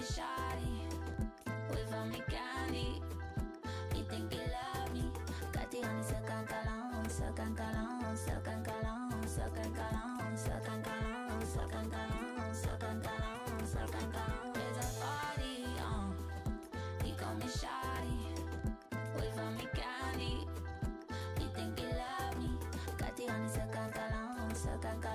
me. We from me candy. You think you love me? Got the honey silk and cologne, silk and cologne, silk and cologne, silk and cologne, silk and cologne, silk and cologne, silk and cologne, silk and cologne. There's a party on. You call me. We from me candy. You think you love me? Got the honey silk and cologne, silk and cologne,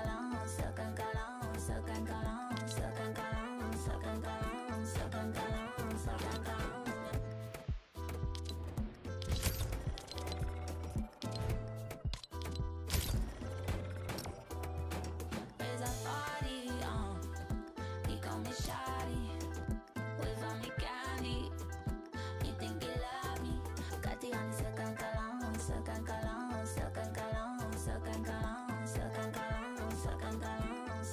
silk and cologne, silk and cologne, silk and cologne, silk and cologne.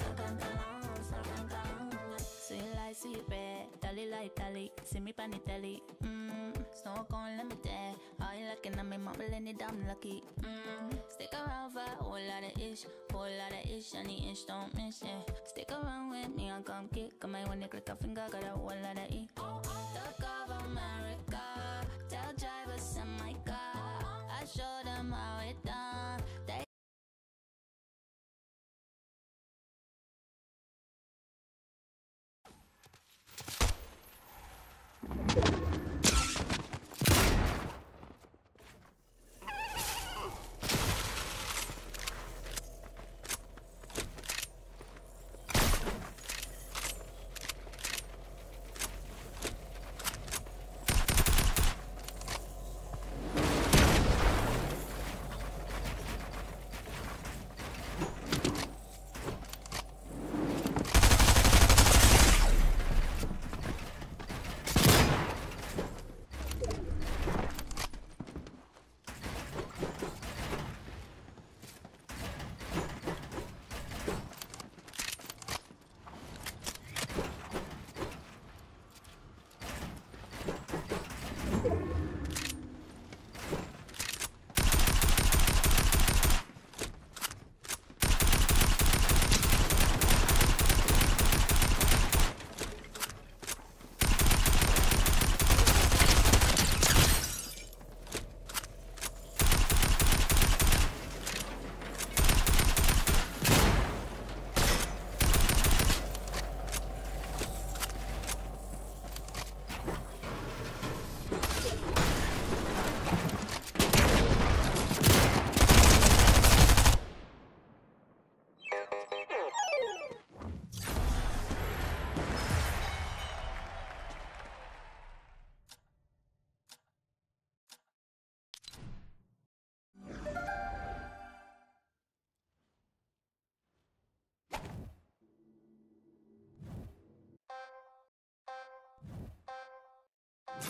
Sweet like sweet bread, dolly like dolly, see me pan telly. Mmm, snow cone limited. How you looking at me, mama, it I'm lucky. Mmm, stick around for a whole lot of ish, whole lot of ish, and the ish don't miss it. Stick around with me, I'll come kick. Come on, when you click a finger, got a whole lot of E. Duck of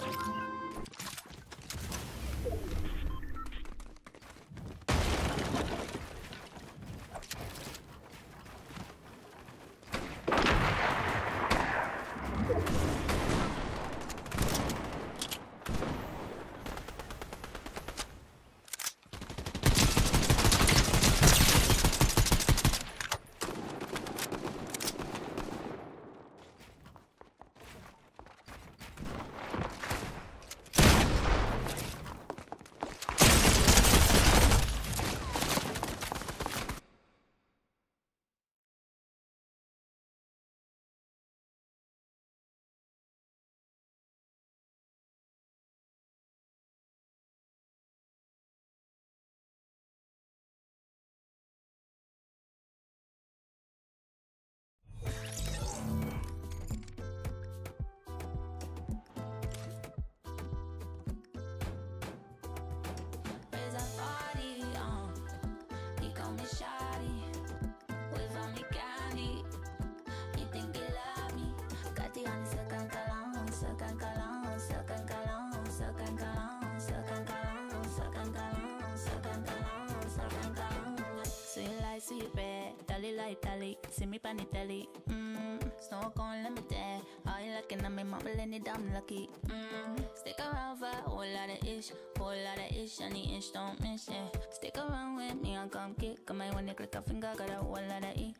うん。Dolly, see me pan telly. Mmm, snow cone limited. How you looking at me, mama, it I'm lucky. Mmm, stick around for a whole lot of ish, whole lot of ish, and the ish don't miss it. Stick around with me, I'll come kick. Come on, when you click a finger, got a whole lot of E.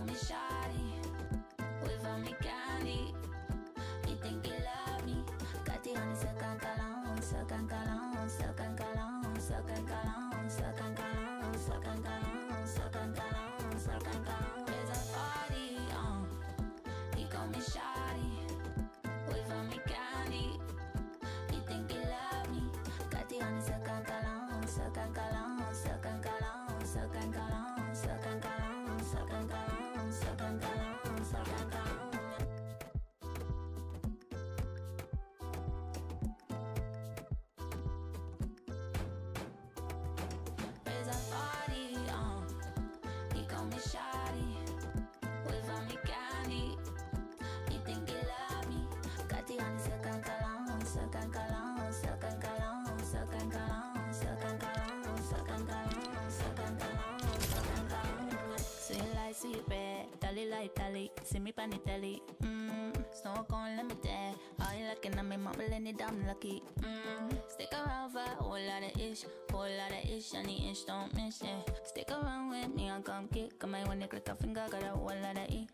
call me shoddy Without me candy see me pan the telly. Mmm, snow cone limited. All you looking at me, mumbling it, I'm lucky. Mmm, stick around for a whole lot of ish, whole lot of ish, and the ish don't miss it. Stick around with me, I'll come kick. I might wanna click a finger, got a whole lot of E.